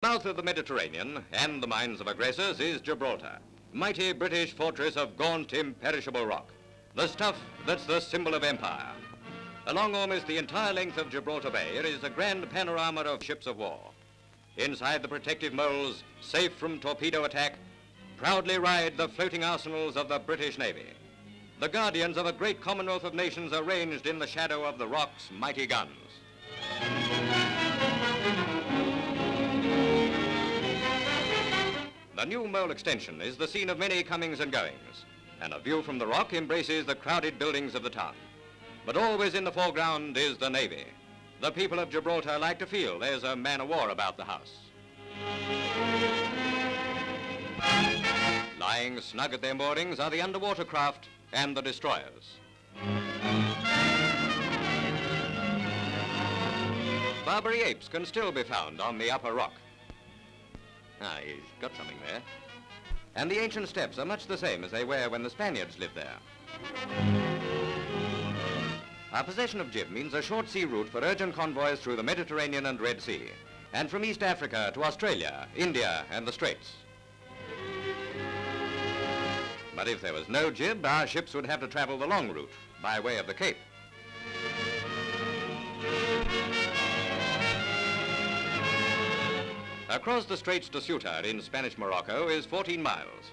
Mouth of the Mediterranean and the minds of aggressors is Gibraltar, mighty British fortress of gaunt, imperishable rock, the stuff that's the symbol of empire. Along almost the entire length of Gibraltar Bay is a grand panorama of ships of war. Inside the protective moles, safe from torpedo attack, proudly ride the floating arsenals of the British Navy. The guardians of a great commonwealth of nations arranged in the shadow of the rock's mighty guns. The new mole extension is the scene of many comings and goings, and a view from the rock embraces the crowded buildings of the town. But always in the foreground is the Navy. The people of Gibraltar like to feel there's a man of war about the house. Lying snug at their moorings are the underwater craft and the destroyers. Barbary apes can still be found on the upper rock. Ah, he's got something there. And the ancient steps are much the same as they were when the Spaniards lived there. Our possession of Gib means a short sea route for urgent convoys through the Mediterranean and Red Sea, and from East Africa to Australia, India, and the Straits. But if there was no Gib, our ships would have to travel the long route by way of the Cape. Across the Straits to Ceuta in Spanish Morocco is 14 miles.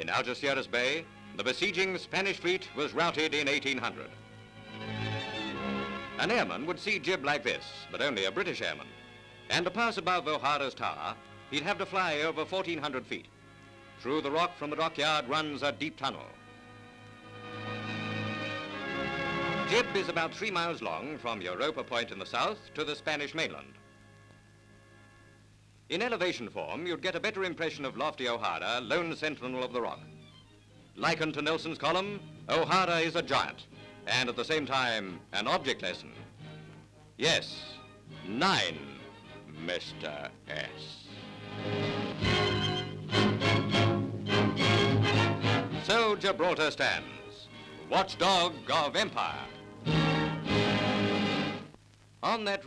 In Algeciras Bay, the besieging Spanish fleet was routed in 1800. An airman would see Gib like this, but only a British airman. And to pass above O'Hara's tower, he'd have to fly over 1,400 feet. Through the rock from the dockyard runs a deep tunnel. Gib is about three miles long from Europa Point in the south to the Spanish mainland. In elevation form, you'd get a better impression of lofty O'Hara, lone sentinel of the rock. Likened to Nelson's column, O'Hara is a giant, and at the same time, an object lesson. Yes, nine, Mr. S. So Gibraltar stands, watchdog of empire. On that